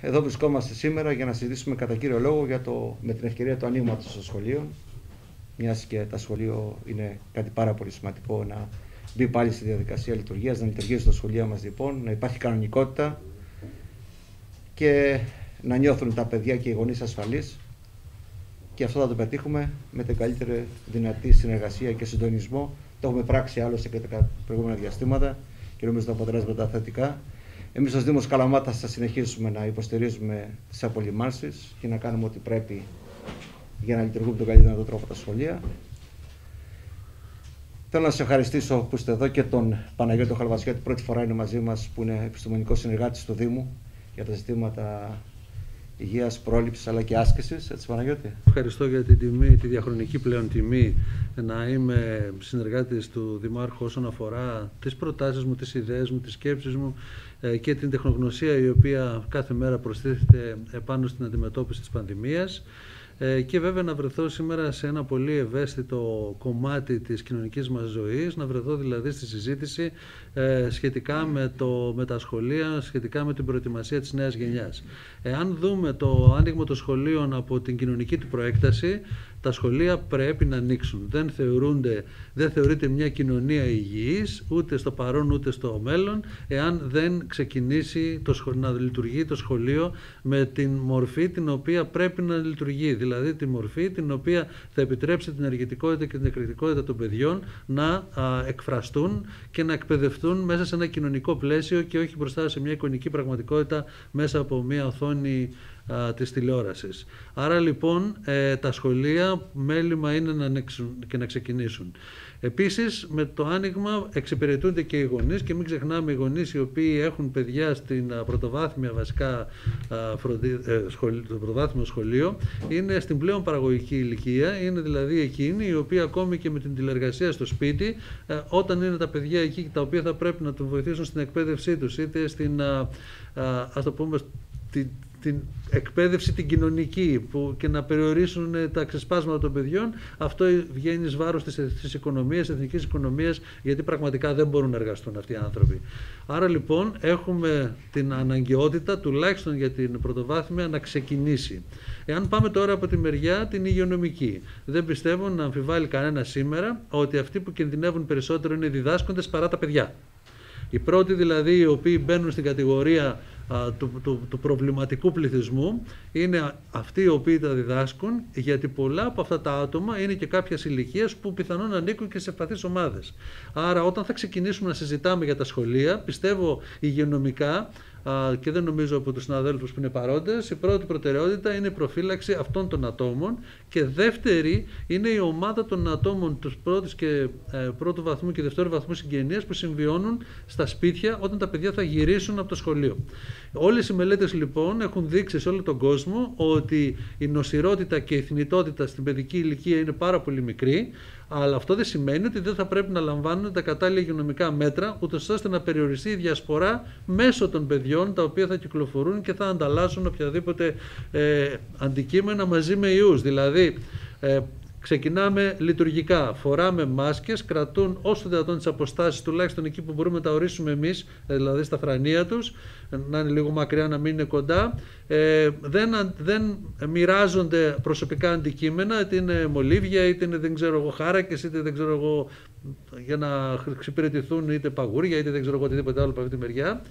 Εδώ βρισκόμαστε σήμερα για να συζητήσουμε κατά κύριο λόγο για το, με την ευκαιρία του ανοίγματος των σχολείων. Μιας και τα σχολείο είναι κάτι πάρα πολύ σημαντικό να μπει πάλι στη διαδικασία λειτουργίας, να λειτουργήσει τα σχολεία μας λοιπόν, να υπάρχει κανονικότητα και να νιώθουν τα παιδιά και οι γονείς ασφαλείς. Και αυτό θα το πετύχουμε με την καλύτερη δυνατή συνεργασία και συντονισμό. Το έχουμε πράξει άλλωστε και τα προηγούμενα διαστήματα και νομίζω τα αποτελέσματα θετικά. Εμείς ως Δήμος Καλαμάτα θα συνεχίσουμε να υποστηρίζουμε τις απολυμάνσεις και να κάνουμε ό,τι πρέπει για να λειτουργούν τον καλύτερο τρόπο τα σχολεία. Θέλω να σα ευχαριστήσω που είστε εδώ και τον Παναγιώτο Χαλβασιώτη, πρώτη φορά είναι μαζί μας που είναι επιστημονικός συνεργάτης του Δήμου για τα ζητήματα υγείας, πρόληψης αλλά και άσκησης. Έτσι Παναγιώτη; Ευχαριστώ για την τιμή, τη διαχρονική πλέον τιμή να είμαι συνεργάτης του Δημάρχου όσον αφορά τις προτάσεις μου, τις ιδέες μου, τις σκέψεις μου ε, και την τεχνογνωσία η οποία κάθε μέρα προστίθεται επάνω στην αντιμετώπιση της πανδημίας ε, και βέβαια να βρεθώ σήμερα σε ένα πολύ ευαίσθητο κομμάτι της κοινωνικής μας ζωής, να βρεθώ δηλαδή στη συζήτηση ε, σχετικά με, το, με τα σχολεία, σχετικά με την προετοιμασία της νέας γενιάς. Εάν δούμε το άνοιγμα των σχολείων από την κοινωνική του προέκταση, τα σχολεία πρέπει να ανοίξουν. Δεν, θεωρούνται, δεν θεωρείται μια κοινωνία υγιής ούτε στο παρόν ούτε στο μέλλον εάν δεν ξεκινήσει το, να λειτουργεί το σχολείο με την μορφή την οποία πρέπει να λειτουργεί. Δηλαδή τη μορφή την οποία θα επιτρέψει την ενεργητικότητα και την εκρηκτικότητα των παιδιών να εκφραστούν και να εκπαιδευτούν μέσα σε ένα κοινωνικό πλαίσιο και όχι μπροστά σε μια εικονική πραγματικότητα μέσα από μια οθόνη α, της τηλεόρασης. Άρα λοιπόν ε, τα σχολεία μέλημα είναι να ανοίξουν και να ξεκινήσουν. Επίσης με το άνοιγμα εξυπηρετούνται και οι γονείς και μην ξεχνάμε οι γονείς οι οποίοι έχουν παιδιά στην πρωτοβάθμια βασικά φροντι... Ε, το πρωτοβάθμιο σχολείο είναι στην πλέον παραγωγική ηλικία, είναι δηλαδή εκείνοι οι οποίοι ακόμη και με την τηλεργασία στο σπίτι ε, όταν είναι τα παιδιά εκεί τα οποία θα πρέπει να τους βοηθήσουν στην εκπαίδευσή τους είτε στην ας το πούμε την εκπαίδευση την κοινωνική που και να περιορίσουν τα ξεσπάσματα των παιδιών, αυτό βγαίνει εις βάρος της, της οικονομίας, της εθνικής οικονομίας, γιατί πραγματικά δεν μπορούν να εργαστούν αυτοί οι άνθρωποι. Άρα λοιπόν έχουμε την αναγκαιότητα, τουλάχιστον για την πρωτοβάθμια, να ξεκινήσει. Εάν πάμε τώρα από τη μεριά την υγειονομική, δεν πιστεύω να αμφιβάλλει κανένα σήμερα ότι αυτοί που κινδυνεύουν περισσότερο είναι οι διδάσκοντες παρά τα παιδιά. Οι πρώτοι δηλαδή οι οποίοι μπαίνουν στην κατηγορία του, του, του, προβληματικού πληθυσμού είναι αυτοί οι οποίοι τα διδάσκουν γιατί πολλά από αυτά τα άτομα είναι και κάποιας ηλικίας που πιθανόν ανήκουν και σε ευπαθείς ομάδες. Άρα όταν θα ξεκινήσουμε να συζητάμε για τα σχολεία πιστεύω υγειονομικά και δεν νομίζω από τους συναδέλφους που είναι παρόντες, η πρώτη προτεραιότητα είναι η προφύλαξη αυτών των ατόμων και δεύτερη είναι η ομάδα των ατόμων του πρώτου, και, ε, πρώτου βαθμού και δευτέρου βαθμού συγγενείας που συμβιώνουν στα σπίτια όταν τα παιδιά θα γυρίσουν από το σχολείο. Όλες οι μελέτες λοιπόν έχουν δείξει σε όλο τον κόσμο ότι η νοσηρότητα και η θνητότητα στην παιδική ηλικία είναι πάρα πολύ μικρή αλλά αυτό δεν σημαίνει ότι δεν θα πρέπει να λαμβάνουν τα κατάλληλα υγειονομικά μέτρα, ούτως ώστε να περιοριστεί η διασπορά μέσω των παιδιών τα οποία θα κυκλοφορούν και θα ανταλλάσσουν οποιαδήποτε ε, αντικείμενα μαζί με ιούς. Δηλαδή, ε, Ξεκινάμε λειτουργικά. Φοράμε μάσκες, κρατούν όσο δυνατόν τις αποστάσεις, τουλάχιστον εκεί που μπορούμε να τα ορίσουμε εμείς, δηλαδή στα φρανία τους, να είναι λίγο μακριά, να μην είναι κοντά. Ε, δεν, δεν μοιράζονται προσωπικά αντικείμενα, είτε είναι μολύβια, είτε είναι δεν ξέρω εγώ χάρακες, είτε δεν ξέρω εγώ για να εξυπηρετηθούν είτε παγούρια, είτε δεν ξέρω εγώ οτιδήποτε άλλο από αυτή τη μεριά.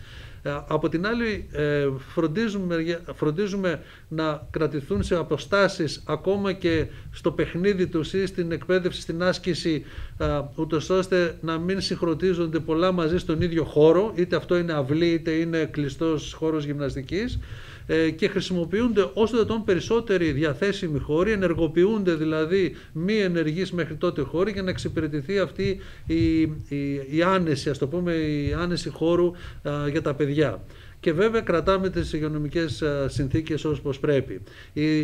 Ε, από την άλλη ε, φροντίζουμε, φροντίζουμε να κρατηθούν σε αποστάσεις ακόμα και στο παιχνίδι τους ή στην εκπαίδευση, στην άσκηση ε, ούτως ώστε να μην συγχρονίζονται πολλά μαζί στον ίδιο χώρο είτε αυτό είναι αυλή είτε είναι κλειστός χώρος γυμναστικής. ε, και χρησιμοποιούνται όσο δυνατόν περισσότεροι διαθέσιμοι χώροι, ενεργοποιούνται δηλαδή μη ενεργείς μέχρι τότε χώροι για να εξυπηρετηθεί αυτή η, η, η άνεση, ας το πούμε, η άνεση χώρου για τα παιδιά και βέβαια κρατάμε τις υγειονομικές συνθήκες όπως πρέπει. Η,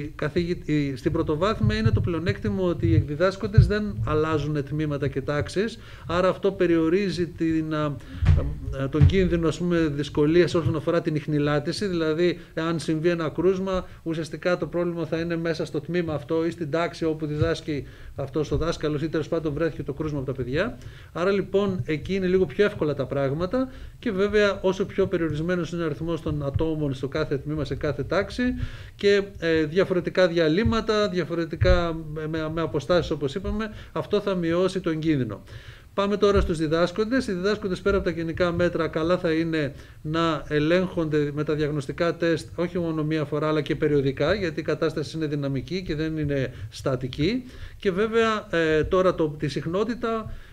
η, στην πρωτοβάθμια είναι το πλεονέκτημα ότι οι εκδιδάσκοντες δεν αλλάζουν τμήματα και τάξεις, άρα αυτό περιορίζει την, τον κίνδυνο ας πούμε, δυσκολίας όσον αφορά την ιχνηλάτηση, δηλαδή αν συμβεί ένα κρούσμα ουσιαστικά το πρόβλημα θα είναι μέσα στο τμήμα αυτό ή στην τάξη όπου διδάσκει αυτός ο δάσκαλος ή τέλος πάντων βρέθηκε το κρούσμα από τα παιδιά. Άρα λοιπόν εκεί είναι λίγο πιο εύκολα τα πράγματα και βέβαια όσο πιο περιορισμένος είναι είναι ο αριθμός των ατόμων στο κάθε τμήμα, σε κάθε τάξη και ε, διαφορετικά διαλύματα, διαφορετικά με, με αποστάσεις όπως είπαμε, αυτό θα μειώσει τον κίνδυνο. Πάμε τώρα στους διδάσκοντες. Οι διδάσκοντες πέρα από τα γενικά μέτρα καλά θα είναι να ελέγχονται με τα διαγνωστικά τεστ όχι μόνο μία φορά αλλά και περιοδικά γιατί η κατάσταση είναι δυναμική και δεν είναι στατική. Και βέβαια ε, τώρα το, τη συχνότητα ε,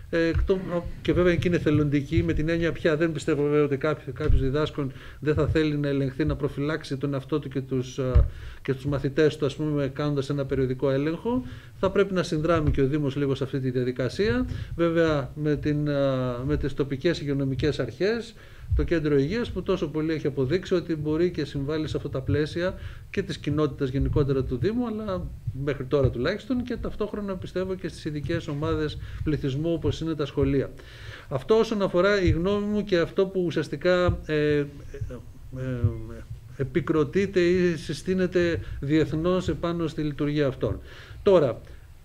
και βέβαια εκεί είναι θελοντική, με την έννοια πια δεν πιστεύω βέβαια ότι κάποιος διδάσκων δεν θα θέλει να ελεγχθεί, να προφυλάξει τον εαυτό του και τους, και τους μαθητές του, ας πούμε, κάνοντας ένα περιοδικό έλεγχο. Θα πρέπει να συνδράμει και ο Δήμος λίγο σε αυτή τη διαδικασία. Βέβαια με, την, με τις τοπικές υγειονομικές αρχές, το κέντρο υγείας που τόσο πολύ έχει αποδείξει ότι μπορεί και συμβάλλει σε αυτά τα πλαίσια και της κοινότητας γενικότερα του Δήμου αλλά μέχρι τώρα τουλάχιστον και ταυτόχρονα πιστεύω και στις ειδικές ομάδες πληθυσμού όπως είναι τα σχολεία. Αυτό όσον αφορά η γνώμη μου και αυτό που ουσιαστικά ε, ε, ε, επικροτείται ή συστήνεται διεθνώς επάνω στη λειτουργία αυτών. Τώρα,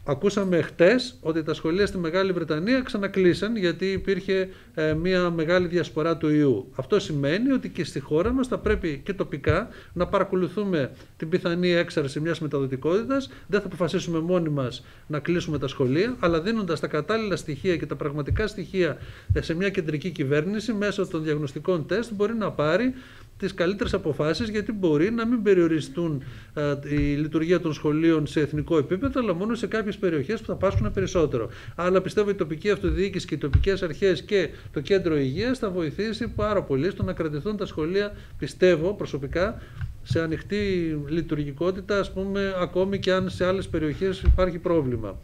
Ακούσαμε χτες ότι τα σχολεία στη Μεγάλη Βρετανία ξανακλείσαν γιατί υπήρχε ε, μια μεγάλη διασπορά του ιού. Αυτό σημαίνει ότι και στη χώρα μας θα πρέπει και τοπικά να παρακολουθούμε την πιθανή έξαρση μιας μεταδοτικότητας. Δεν θα αποφασίσουμε μόνοι μας να κλείσουμε τα σχολεία, αλλά δίνοντας τα κατάλληλα στοιχεία και τα πραγματικά στοιχεία σε μια κεντρική κυβέρνηση μέσω των διαγνωστικών τεστ μπορεί να πάρει τις καλύτερες αποφάσεις γιατί μπορεί να μην περιοριστούν ε, η λειτουργία των σχολείων σε εθνικό επίπεδο αλλά μόνο σε κάποιες περιοχές που θα πάσχουν περισσότερο. Αλλά πιστεύω η τοπική αυτοδιοίκηση και οι τοπικές αρχές και το κέντρο υγείας θα βοηθήσει πάρα πολύ στο να κρατηθούν τα σχολεία πιστεύω προσωπικά σε ανοιχτή λειτουργικότητα ας πούμε ακόμη και αν σε άλλες περιοχές υπάρχει πρόβλημα.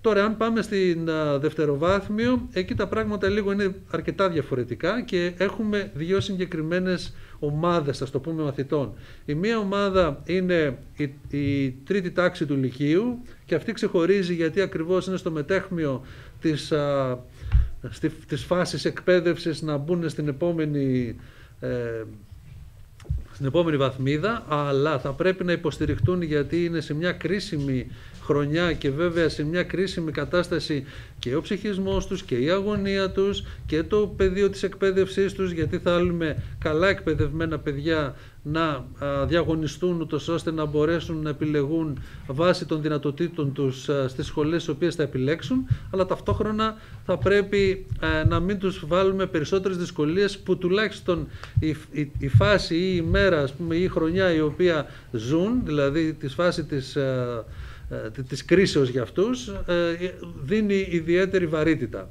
Τώρα, αν πάμε στην δευτεροβάθμιο, εκεί τα πράγματα λίγο είναι αρκετά διαφορετικά και έχουμε δύο συγκεκριμένες ομάδες, ας το πούμε, μαθητών. Η μία ομάδα είναι η, η τρίτη τάξη του Λυκείου και αυτή ξεχωρίζει γιατί ακριβώς είναι στο μετέχμιο της, α, στη, της φάσης εκπαίδευσης να μπουν στην επόμενη ε, στην επόμενη βαθμίδα, αλλά θα πρέπει να υποστηριχτούν γιατί είναι σε μια κρίσιμη χρονιά και βέβαια σε μια κρίσιμη κατάσταση και ο ψυχισμός τους και η αγωνία τους και το πεδίο της εκπαίδευσής τους γιατί θέλουμε καλά εκπαιδευμένα παιδιά να διαγωνιστούν ούτως ώστε να μπορέσουν να επιλεγούν βάσει των δυνατοτήτων τους στις σχολές τις οποίες θα επιλέξουν αλλά ταυτόχρονα θα πρέπει να μην τους βάλουμε περισσότερες δυσκολίες που τουλάχιστον η, η, η φάση ή η μέρα ας πούμε, ή η χρονιά η οποία ζουν δηλαδή τη φάση της ε, της κρίσεως για αυτούς ε, δίνει ιδιαίτερη βαρύτητα.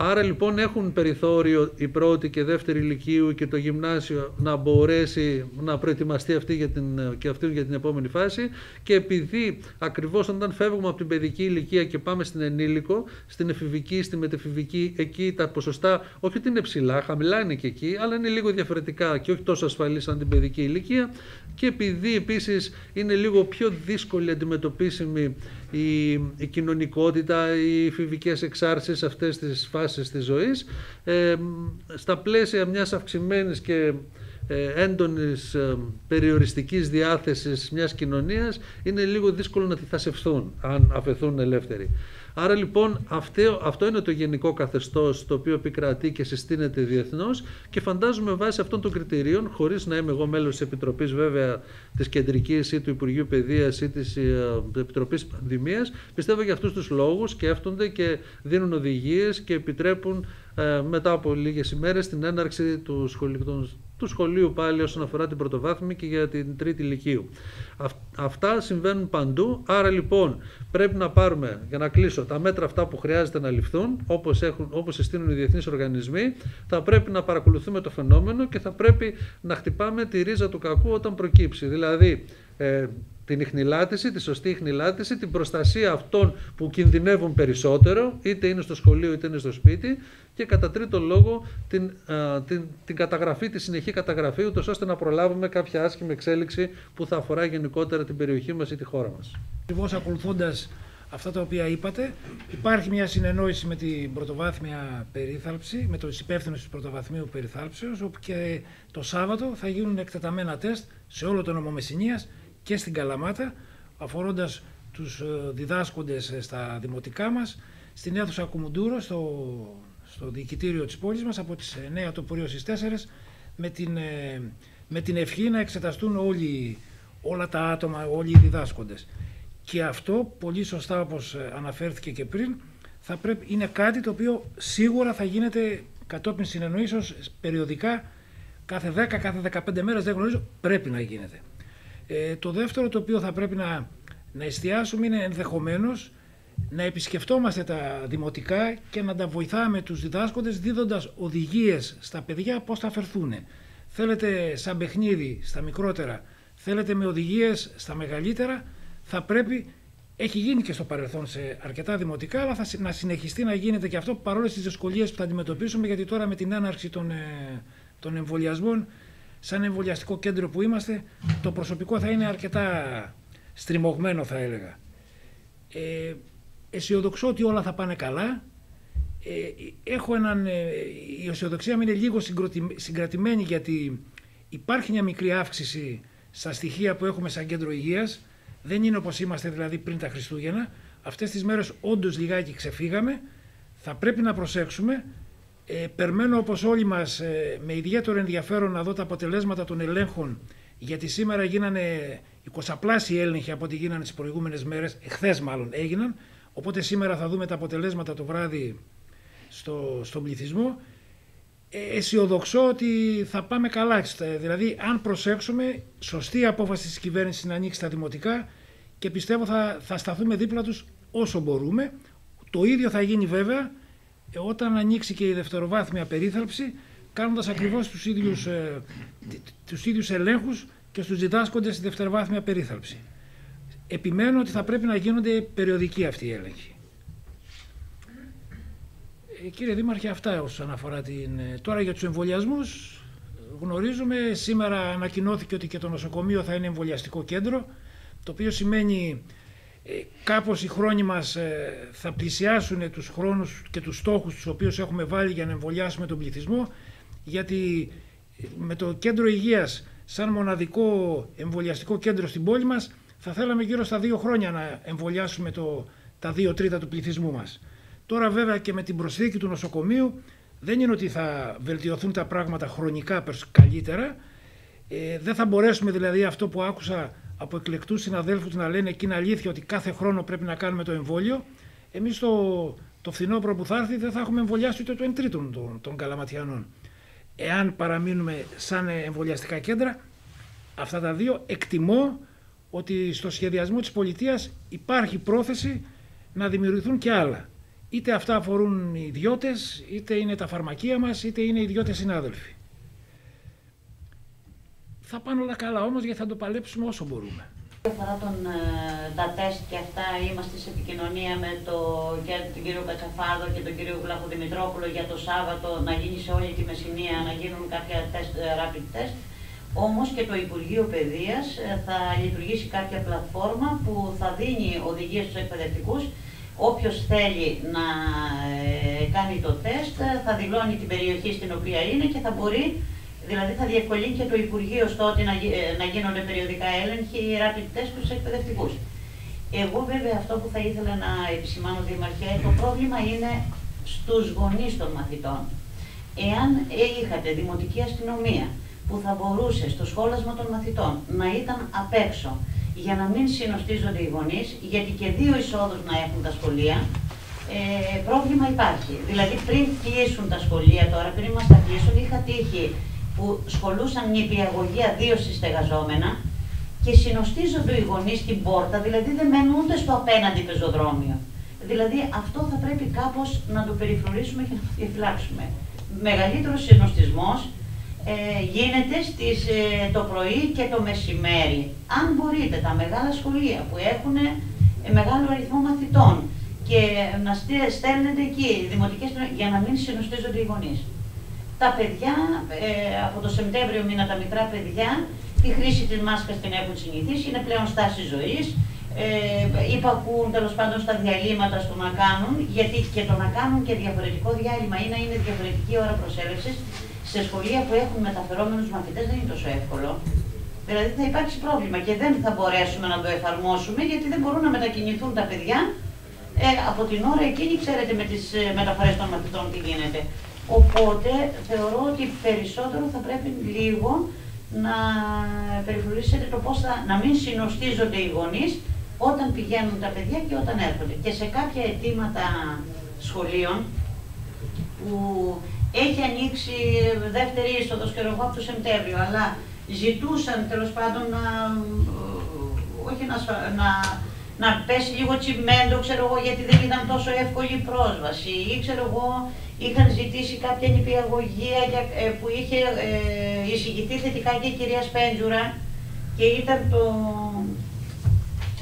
Άρα λοιπόν έχουν περιθώριο η πρώτη και δεύτερη ηλικίου και το γυμνάσιο να μπορέσει να προετοιμαστεί αυτή για την, και αυτή για την επόμενη φάση. Και επειδή ακριβώς όταν φεύγουμε από την παιδική ηλικία και πάμε στην ενήλικο, στην εφηβική, στη μετεφηβική, εκεί τα ποσοστά όχι ότι είναι ψηλά, χαμηλά είναι και εκεί, αλλά είναι λίγο διαφορετικά και όχι τόσο ασφαλή σαν την παιδική ηλικία. Και επειδή επίσης είναι λίγο πιο δύσκολη αντιμετωπίσιμη η, η κοινωνικότητα, οι φιβικές εξάρσεις αυτές τις φάσεις της ζωής ε, στα πλαίσια μιας αυξημένης και ε, έντονης ε, περιοριστικής διάθεσης μιας κοινωνίας είναι λίγο δύσκολο να τη θασευθούν αν αφαιθούν ελεύθεροι. Άρα λοιπόν αυτό, αυτό είναι το γενικό καθεστώς το οποίο επικρατεί και συστήνεται διεθνώς και φαντάζομαι βάσει αυτών των κριτηρίων, χωρίς να είμαι εγώ μέλος της Επιτροπής βέβαια της Κεντρικής ή του Υπουργείου Παιδείας ή της ε, Επιτροπής Πανδημίας, πιστεύω για αυτούς τους λόγους σκέφτονται και δίνουν οδηγίες και επιτρέπουν ε, μετά από λίγες ημέρες την έναρξη του σχολικού, του σχολείου πάλι όσον αφορά την πρωτοβάθμια και για την τρίτη ηλικίου. Αυτά συμβαίνουν παντού, άρα λοιπόν πρέπει να πάρουμε, για να κλείσω, τα μέτρα αυτά που χρειάζεται να ληφθούν, όπως, έχουν, όπως συστήνουν οι διεθνείς οργανισμοί, θα πρέπει να παρακολουθούμε το φαινόμενο και θα πρέπει να χτυπάμε τη ρίζα του κακού όταν προκύψει. Δηλαδή, ε, την ιχνηλάτηση, τη σωστή ιχνηλάτηση, την προστασία αυτών που κινδυνεύουν περισσότερο, είτε είναι στο σχολείο είτε είναι στο σπίτι, και κατά τρίτο λόγο την, την, την καταγραφή, τη συνεχή καταγραφή, ούτως ώστε να προλάβουμε κάποια άσχημη εξέλιξη που θα αφορά γενικότερα την περιοχή μας ή τη χώρα μας. Ακριβώ ακολουθώντας αυτά τα οποία είπατε, υπάρχει μια συνεννόηση με την πρωτοβάθμια περίθαλψη, με το υπεύθυνο τη πρωτοβαθμίου περιθάλψεως, όπου και το Σάββατο θα γίνουν εκτεταμένα τεστ σε όλο το νομό και στην Καλαμάτα, αφορώντας τους ε, διδάσκοντες ε, στα δημοτικά μας, στην αίθουσα Κουμουντούρο, στο στο διοικητήριο της πόλης μας από τις 9 το πρωί στις 4 με την, ε, με την ευχή να εξεταστούν όλοι, όλα τα άτομα, όλοι οι διδάσκοντες. Και αυτό, πολύ σωστά όπως ε, αναφέρθηκε και πριν, θα πρέπει, είναι κάτι το οποίο σίγουρα θα γίνεται κατόπιν συνεννοήσεως περιοδικά κάθε 10, κάθε 15 μέρες, δεν γνωρίζω, πρέπει να γίνεται. Ε, το δεύτερο το οποίο θα πρέπει να, να εστιάσουμε είναι ενδεχομένως να επισκεφτόμαστε τα δημοτικά και να τα βοηθάμε τους διδάσκοντες δίδοντας οδηγίες στα παιδιά πώς θα φερθούν. Θέλετε σαν παιχνίδι στα μικρότερα, θέλετε με οδηγίες στα μεγαλύτερα, θα πρέπει, έχει γίνει και στο παρελθόν σε αρκετά δημοτικά, αλλά θα να συνεχιστεί να γίνεται και αυτό παρόλες τις δυσκολίες που θα αντιμετωπίσουμε, γιατί τώρα με την άναρξη των, ε, των εμβολιασμών, σαν εμβολιαστικό κέντρο που είμαστε, το προσωπικό θα είναι αρκετά στριμωγμένο θα έλεγα. Ε, αισιοδοξώ ότι όλα θα πάνε καλά. Ε, έχω έναν, ε, η αισιοδοξία μου είναι λίγο συγκρατημένη γιατί υπάρχει μια μικρή αύξηση στα στοιχεία που έχουμε σαν κέντρο υγείας. Δεν είναι όπως είμαστε δηλαδή πριν τα Χριστούγεννα. Αυτές τις μέρες όντως λιγάκι ξεφύγαμε. Θα πρέπει να προσέξουμε. Ε, περμένω όπως όλοι μας ε, με ιδιαίτερο ενδιαφέρον να δω τα αποτελέσματα των ελέγχων γιατί σήμερα γίνανε 20 πλάσιοι έλεγχοι από ό,τι γίνανε τις προηγούμενες μέρες, εχθές μάλλον έγιναν, οπότε σήμερα θα δούμε τα αποτελέσματα το βράδυ στο, στον πληθυσμό. Ε, αισιοδοξώ ότι θα πάμε καλά. Δηλαδή, αν προσέξουμε, σωστή απόφαση της κυβέρνησης να ανοίξει τα δημοτικά και πιστεύω θα, θα σταθούμε δίπλα τους όσο μπορούμε. Το ίδιο θα γίνει βέβαια ε, όταν ανοίξει και η δευτεροβάθμια περίθαλψη κάνοντας ακριβώς τους ίδιους, ε, τους ίδιους ελέγχους και στους διδάσκοντες στη δευτεροβάθμια περίθαλψη. Επιμένω ότι θα πρέπει να γίνονται περιοδικοί αυτοί οι έλεγχοι. Ε, κύριε Δήμαρχε, αυτά όσον αφορά την... Ε, τώρα για τους εμβολιασμούς. γνωρίζουμε, σήμερα ανακοινώθηκε ότι και το νοσοκομείο θα είναι εμβολιαστικό κέντρο, το οποίο σημαίνει ε, κάπως οι χρόνοι μας ε, θα πλησιάσουν τους χρόνους και τους στόχους τους οποίους έχουμε βάλει για να εμβολιάσουμε τον πληθυσμό, γιατί με το κέντρο υγείας σαν μοναδικό εμβολιαστικό κέντρο στην πόλη μας θα θέλαμε γύρω στα δύο χρόνια να εμβολιάσουμε το, τα δύο τρίτα του πληθυσμού μας. Τώρα βέβαια και με την προσθήκη του νοσοκομείου δεν είναι ότι θα βελτιωθούν τα πράγματα χρονικά καλύτερα. Ε, δεν θα μπορέσουμε δηλαδή αυτό που άκουσα από εκλεκτούς συναδέλφους να λένε και είναι αλήθεια ότι κάθε χρόνο πρέπει να κάνουμε το εμβόλιο. Εμείς το, το φθινόπωρο που θα έρθει δεν θα έχουμε εμβολιάσει ούτε το εν τρίτον των, των καλαματιανών εάν παραμείνουμε σαν εμβολιαστικά κέντρα, αυτά τα δύο εκτιμώ ότι στο σχεδιασμό της πολιτείας υπάρχει πρόθεση να δημιουργηθούν και άλλα. Είτε αυτά αφορούν οι ιδιώτες, είτε είναι τα φαρμακεία μας, είτε είναι οι ιδιώτες συνάδελφοι. Θα πάνε όλα καλά όμως γιατί θα το παλέψουμε όσο μπορούμε αφορά τον, ε, τα τεστ και αυτά, είμαστε σε επικοινωνία με το, και τον κύριο Κατσαφάδο και τον κύριο Δημητρόπουλο για το Σάββατο να γίνει σε όλη τη Μεσσηνία να γίνουν κάποια τεστ, ε, rapid test. Όμως και το Υπουργείο Παιδείας ε, θα λειτουργήσει κάποια πλατφόρμα που θα δίνει οδηγίες στους εκπαιδευτικούς Όποιος θέλει να κάνει το τεστ θα δηλώνει την περιοχή στην οποία είναι και θα μπορεί Δηλαδή θα διευκολύνει και το Υπουργείο στο ότι να, ε, να γίνονται περιοδικά έλεγχοι rapid test στους εκπαιδευτικούς. Εγώ βέβαια αυτό που θα ήθελα να επισημάνω Δήμαρχε, το πρόβλημα είναι στους γονείς των μαθητών. Εάν είχατε δημοτική αστυνομία που θα μπορούσε στο σχόλασμα των μαθητών να ήταν απ' έξω για να μην συνοστίζονται οι γονείς, γιατί και δύο εισόδους να έχουν τα σχολεία, ε, πρόβλημα υπάρχει. Δηλαδή πριν κλείσουν τα σχολεία τώρα, πριν μας τα κλείσουν, είχα τύχει που σχολούσαν νηπιαγωγεία δύο συστεγαζόμενα και συνοστίζονται οι γονείς στην πόρτα, δηλαδή δεν μένουν ούτε στο απέναντι πεζοδρόμιο. Δηλαδή αυτό θα πρέπει κάπως να το περιφρονήσουμε και να το διαφυλάξουμε. Μεγαλύτερος συνοστισμός ε, γίνεται στις, ε, το πρωί και το μεσημέρι. Αν μπορείτε τα μεγάλα σχολεία που έχουν ε, μεγάλο αριθμό μαθητών και να στέλνετε εκεί δημοτικές για να μην συνοστίζονται οι γονείς τα παιδιά ε, από το Σεπτέμβριο μήνα, τα μικρά παιδιά, τη χρήση της μάσκας την έχουν συνηθίσει, είναι πλέον στάση ζωής. Ε, υπακούν τέλος πάντων στα διαλύματα στο να κάνουν, γιατί και το να κάνουν και διαφορετικό διάλειμμα ή να είναι διαφορετική ώρα προσέλευσης σε σχολεία που έχουν μεταφερόμενους μαθητές δεν είναι τόσο εύκολο. Δηλαδή θα υπάρξει πρόβλημα και δεν θα μπορέσουμε να το εφαρμόσουμε γιατί δεν μπορούν να μετακινηθούν τα παιδιά ε, από την ώρα εκείνη, ξέρετε με τις ε, μεταφορές των μαθητών τι γίνεται. Οπότε θεωρώ ότι περισσότερο θα πρέπει λίγο να περιφρονήσετε το πώς θα, να μην συνοστίζονται οι γονείς όταν πηγαίνουν τα παιδιά και όταν έρχονται. Και σε κάποια αιτήματα σχολείων που έχει ανοίξει δεύτερη είσοδος και εγώ από το Σεπτέμβριο, αλλά ζητούσαν τέλος πάντων να, όχι να, να, να πέσει λίγο τσιμέντο, ξέρω εγώ, γιατί δεν ήταν τόσο εύκολη η πρόσβαση ή ξέρω εγώ, είχαν ζητήσει κάποια νηπιαγωγία ε, που είχε ε, εισηγηθεί θετικά και η κυρία Σπέντζουρα και ήταν το...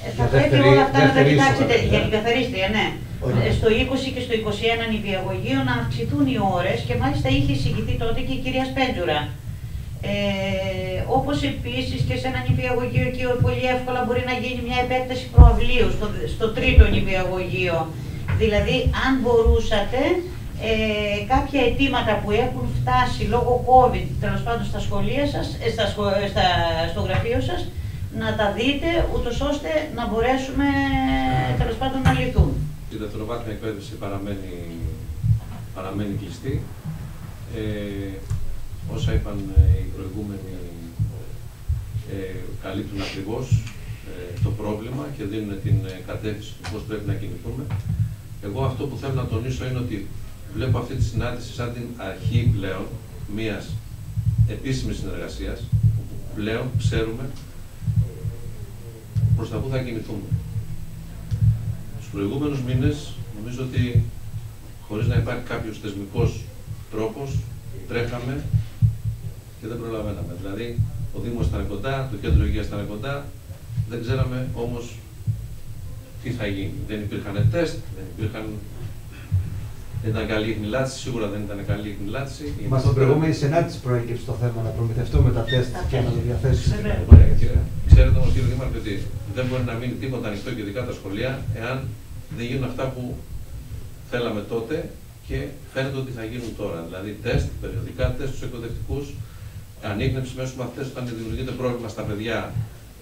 Ε, θα πρέπει όλα αυτά να τα κοιτάξετε για την καθαρίστρια, ναι. Ε, στο 20 και στο 21 νηπιαγωγείο να αυξηθούν οι ώρες και μάλιστα είχε εισηγηθεί τότε και η κυρία Σπέντζουρα. Ε, όπως επίσης και σε ένα νηπιαγωγείο εκεί πολύ εύκολα μπορεί να γίνει μια επέκταση προαυλίου στο, στο τρίτο νηπιαγωγείο. Δηλαδή αν μπορούσατε ε, κάποια αιτήματα που έχουν φτάσει λόγω COVID τέλος πάντων στα σχολεία σας, ε, στα, στα, στο γραφείο σας να τα δείτε ούτως ώστε να μπορέσουμε τέλος πάντων να λυθούν η δευτεροβάθμια εκπαίδευση παραμένει, παραμένει κλειστή. Ε, όσα είπαν ε, οι προηγούμενοι ε, καλύπτουν ακριβώς ε, το πρόβλημα και δίνουν την ε, κατεύθυνση του πώς πρέπει να κινηθούμε. Εγώ αυτό που θέλω να τονίσω είναι ότι βλέπω αυτή τη συνάντηση σαν την αρχή πλέον μιας επίσημης συνεργασίας, όπου πλέον ξέρουμε προς τα πού θα κινηθούμε. Στους προηγούμενους μήνες νομίζω ότι χωρίς να υπάρχει κάποιος θεσμικός τρόπος τρέχαμε και δεν προλαβαίναμε. Δηλαδή ο Δήμος ήταν κοντά, το κέντρο υγείας ήταν κοντά, δεν ξέραμε όμως τι θα γίνει. Δεν υπήρχαν τεστ, δεν υπήρχαν δεν ήταν καλή η χνηλάτηση, σίγουρα δεν ήταν καλή η χνηλάτηση. Μα στην προηγούμενη συνάντηση προέκυψε το θέμα να προμηθευτούμε τα τεστ και να το διαθέσουμε. Ξέρετε όμως, κύριε Δήμαρχε, ότι δεν μπορεί να μείνει τίποτα ανοιχτό και ειδικά τα σχολεία, εάν δεν γίνουν αυτά που θέλαμε τότε και φαίνεται ότι θα γίνουν τώρα. Δηλαδή, τεστ, περιοδικά τεστ στους εκπαιδευτικούς, ανείχνευση μέσω μαθητές όταν δημιουργείται πρόβλημα στα παιδιά.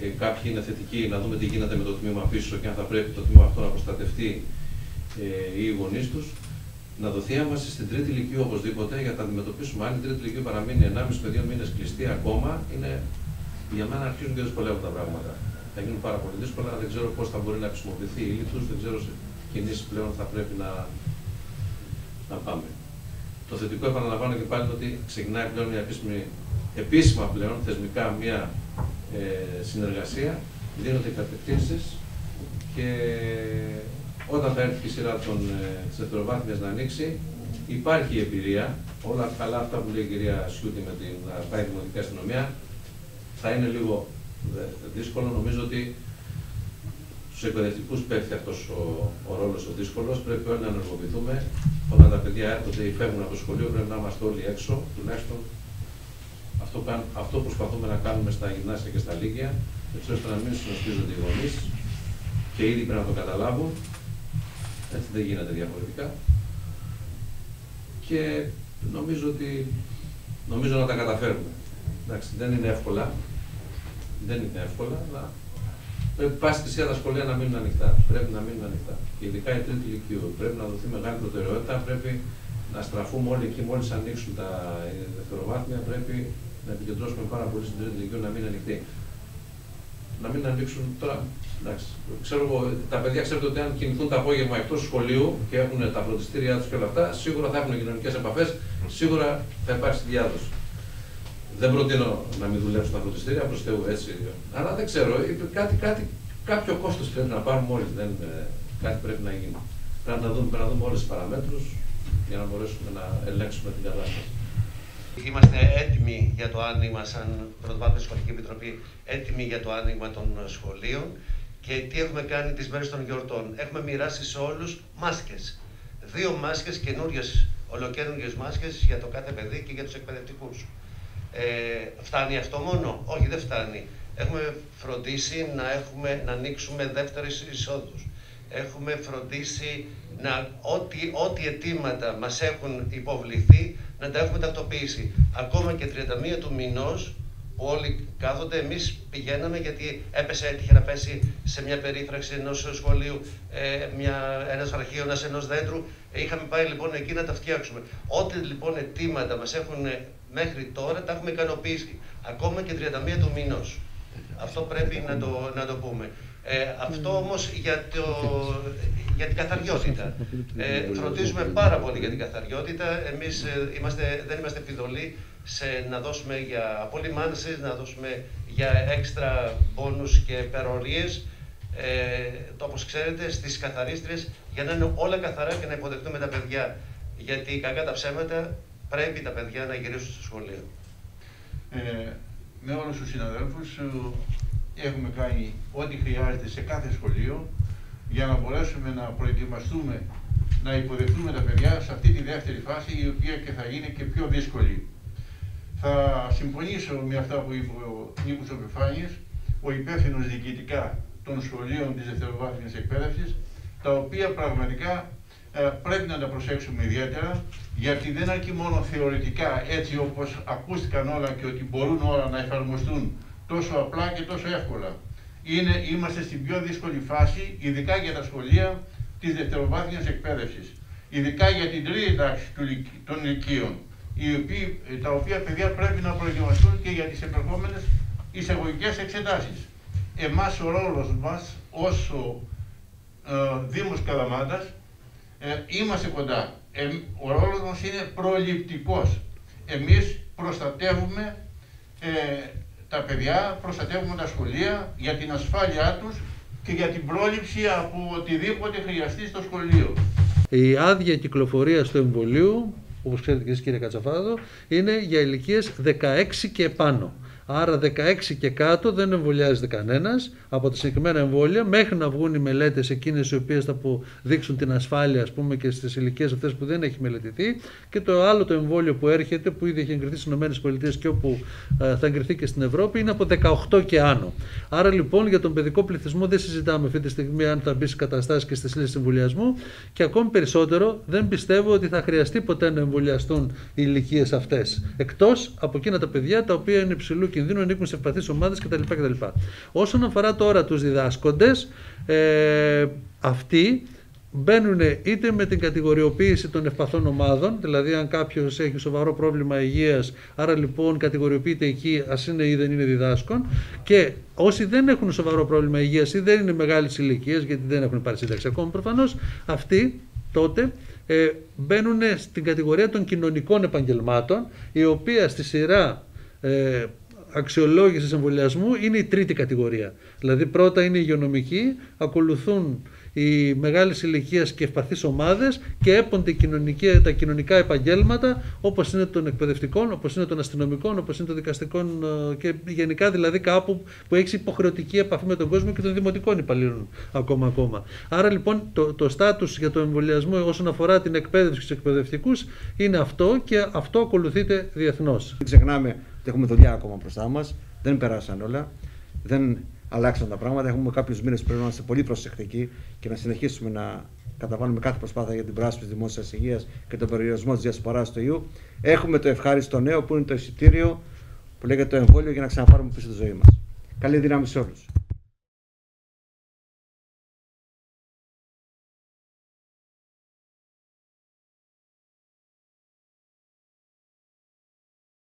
Ε, κάποιοι είναι θετικοί, να δούμε τι γίνεται με το τμήμα πίσω και αν θα πρέπει το τμήμα αυτό να προστατευτεί ε, οι γονείς τους. Να δοθεί έμβαση στην τρίτη ηλικία οπωσδήποτε για να τα αντιμετωπίσουμε. Αν η τρίτη ηλικία παραμείνει 1,5 με 2 μήνες κλειστή ακόμα, είναι για μένα αρχίζουν και δυσκολεύουν τα πράγματα θα γίνουν πάρα πολύ δύσκολα. Δεν ξέρω πώς θα μπορεί να χρησιμοποιηθεί η ύλη τους, δεν ξέρω σε κινήσεις πλέον θα πρέπει να, να πάμε. Το θετικό επαναλαμβάνω και πάλι είναι ότι ξεκινάει πλέον μια επίσημη, επίσημα πλέον θεσμικά μια ε, συνεργασία, δίνονται κατευθύνσεις και όταν θα έρθει η σειρά των, ε, να ανοίξει, υπάρχει η εμπειρία. Όλα καλά αυτά που λέει η κυρία Σιούτη με την πάει δημοτική αστυνομία θα είναι λίγο δύσκολο. Νομίζω ότι στους εκπαιδευτικούς πέφτει αυτός ο, ο ρόλος ο δύσκολος. Πρέπει όλοι να ενεργοποιηθούμε. Όταν τα παιδιά έρχονται ή φεύγουν από το σχολείο, πρέπει να είμαστε όλοι έξω. Τουλάχιστον αυτό, αυτό προσπαθούμε να κάνουμε στα γυμνάσια και στα λίγια, έτσι ώστε να μην συνοστίζονται οι γονείς και ήδη πρέπει να το καταλάβουν. Έτσι δεν γίνεται διαφορετικά. Και νομίζω ότι νομίζω να τα καταφέρουμε. Εντάξει, δεν είναι εύκολα, δεν είναι εύκολα, αλλά πρέπει πάση θυσία τα σχολεία να μείνουν ανοιχτά. Πρέπει να μείνουν ανοιχτά. Και ειδικά η τρίτη ηλικίου. Πρέπει να δοθεί μεγάλη προτεραιότητα. Πρέπει να στραφούμε όλοι εκεί, μόλις ανοίξουν τα δευτεροβάθμια, πρέπει να επικεντρώσουμε πάρα πολύ στην τρίτη ηλικίου να μην ανοιχτεί. Να μην ανοίξουν τώρα. Εντάξει, ξέρω εγώ, τα παιδιά ξέρετε ότι αν κινηθούν το απόγευμα εκτός σχολείου και έχουν τα φροντιστήριά τους και όλα αυτά, σίγουρα θα έχουν κοινωνικές επαφές, σίγουρα θα υπάρξει διάδοση. Δεν προτείνω να μην δουλέψουν τα φροντιστήρια, προς Θεού έτσι. Αλλά δεν ξέρω, κάτι, κάτι, κάποιο κόστος πρέπει να πάρουμε όλοι. Δεν, ε, κάτι πρέπει να γίνει. Πρέπει να δούμε, πρέπει να δούμε όλες τις παραμέτρους για να μπορέσουμε να ελέγξουμε την κατάσταση. Είμαστε έτοιμοι για το άνοιγμα, σαν Πρωτοβάθμια Σχολική Επιτροπή, έτοιμοι για το άνοιγμα των σχολείων. Και τι έχουμε κάνει τις μέρες των γιορτών. Έχουμε μοιράσει σε όλους μάσκες. Δύο μάσκες καινούριες, ολοκένουργιες μάσκες για το κάθε παιδί και για τους εκπαιδευτικούς. Ε, φτάνει αυτό μόνο; Όχι, δεν φτάνει. Έχουμε φροντίσει να, έχουμε, να ανοίξουμε δεύτερες εισόδους. Έχουμε φροντίσει να ό,τι, ό,τι αιτήματα μας έχουν υποβληθεί να τα έχουμε τακτοποιήσει. Ακόμα και 31 του μηνός Όλοι κάθονται, εμείς πηγαίναμε γιατί έπεσε, έτυχε να πέσει σε μια περίφραξη ενός σχολείου ε, ένας αρχείο ενός δέντρου. Ε, είχαμε πάει λοιπόν εκεί να τα φτιάξουμε. Ό,τι λοιπόν αιτήματα μας έχουν μέχρι τώρα τα έχουμε ικανοποιήσει. Ακόμα και 31 του μηνός. Αυτό πρέπει να το, να το πούμε. Ε, αυτό όμως για, το, για την καθαριότητα. Ε, φροντίζουμε πάρα πολύ για την καθαριότητα. Εμείς ε, είμαστε, δεν είμαστε φιδωλοί σε να δώσουμε για απολυμάνσεις, να δώσουμε για έξτρα πόνους και περορίες. Ε, το, όπως ξέρετε, στις καθαρίστρες για να είναι όλα καθαρά και να υποδεχτούμε τα παιδιά. Γιατί κακά τα ψέματα πρέπει τα παιδιά να γυρίσουν στο σχολείο. Ε, με όλους τους συναδέλφους έχουμε κάνει ό,τι χρειάζεται σε κάθε σχολείο για να μπορέσουμε να προετοιμαστούμε να υποδεχτούμε τα παιδιά σε αυτή τη δεύτερη φάση η οποία και θα γίνει και πιο δύσκολη. Θα συμφωνήσω με αυτά που είπε ο Νίκος Οπεφάνης, ο υπεύθυνος διοικητικά των σχολείων της δευτεροβάθμιας εκπαίδευσης, τα οποία πραγματικά ε, πρέπει να τα προσέξουμε ιδιαίτερα, γιατί δεν αρκεί μόνο θεωρητικά έτσι όπως ακούστηκαν όλα και ότι μπορούν όλα να εφαρμοστούν τόσο απλά και τόσο εύκολα. Είναι, είμαστε στην πιο δύσκολη φάση, ειδικά για τα σχολεία της δευτεροβάθμιας εκπαίδευσης. Ειδικά για την τρίτη τάξη των ηλικίων, τα οποία παιδιά πρέπει να προετοιμαστούν και για τις επερχόμενες εισαγωγικές εξετάσεις. Εμάς ο ρόλος μας ως ε, Δήμος Καλαμάτας ε, είμαστε κοντά. Ε, ο ρόλος μας είναι προληπτικός. Εμείς προστατεύουμε ε, τα παιδιά, προστατεύουμε τα σχολεία για την ασφάλειά τους και για την πρόληψη από οτιδήποτε χρειαστεί στο σχολείο. Η άδεια κυκλοφορίας του εμβολίου, όπως ξέρετε και εσείς κύριε Κατσαφάδο, είναι για ηλικίες 16 και επάνω. Άρα 16 και κάτω δεν εμβολιάζεται κανένας από τα συγκεκριμένα εμβόλια μέχρι να βγουν οι μελέτες εκείνες οι οποίες θα δείξουν την ασφάλεια ας πούμε, και στις ηλικίες αυτές που δεν έχει μελετηθεί. Και το άλλο το εμβόλιο που έρχεται, που ήδη έχει εγκριθεί στις ΗΠΑ και όπου ε, θα εγκριθεί και στην Ευρώπη, είναι από 18 και άνω. Άρα λοιπόν για τον παιδικό πληθυσμό δεν συζητάμε αυτή τη στιγμή αν θα μπει στι καταστάσεις και στις λύσεις εμβολιασμού και ακόμη περισσότερο δεν πιστεύω ότι θα χρειαστεί ποτέ να εμβολιαστούν οι ηλικίες αυτές. Εκτός από εκείνα τα παιδιά τα οποία είναι υψηλού κινδύνου, ανήκουν σε ευπαθείς ομάδες κτλ, κτλ. Όσον αφορά τώρα τους διδάσκοντες, ε, αυτοί μπαίνουν είτε με την κατηγοριοποίηση των ευπαθών ομάδων, δηλαδή αν κάποιος έχει σοβαρό πρόβλημα υγείας, άρα λοιπόν κατηγοριοποιείται εκεί, ας είναι ή δεν είναι διδάσκον, και όσοι δεν έχουν σοβαρό πρόβλημα υγείας ή δεν είναι μεγάλης ηλικίας, γιατί δεν έχουν πάρει σύνταξη ακόμα προφανώς, αυτοί τότε ε, μπαίνουν στην κατηγορία των κοινωνικών επαγγελμάτων, η οποία στη σειρά ε, αξιολόγηση εμβολιασμού είναι η τρίτη κατηγορία. Δηλαδή πρώτα είναι οι υγειονομικοί, ακολουθούν οι μεγάλες ηλικίες και ευπαθείς ομάδες και έπονται τα κοινωνικά επαγγέλματα όπως είναι των εκπαιδευτικών, όπως είναι των αστυνομικών, όπως είναι των δικαστικών ε, και γενικά δηλαδή κάπου που έχεις υποχρεωτική επαφή με τον κόσμο και των δημοτικών υπαλλήλων ακόμα ακόμα. Άρα λοιπόν το, το στάτους για τον εμβολιασμό όσον αφορά την εκπαίδευση και του εκπαιδευτικούς είναι αυτό και αυτό ακολουθείται διεθνώς. Δεν ξεχνάμε ότι έχουμε δουλειά ακόμα μπροστά μας. Δεν περάσαν όλα. Δεν αλλάξαν τα πράγματα. Έχουμε κάποιους μήνες που πρέπει να είμαστε πολύ προσεκτικοί και να συνεχίσουμε να καταβάλουμε κάθε προσπάθεια για την πράσινη τη δημόσιας υγείας και τον περιορισμό της διασποράς του ιού. Έχουμε το ευχάριστο νέο που είναι το εισιτήριο που λέγεται το εμβόλιο για να ξαναπάρουμε πίσω τη ζωή μας. Καλή δύναμη σε όλους.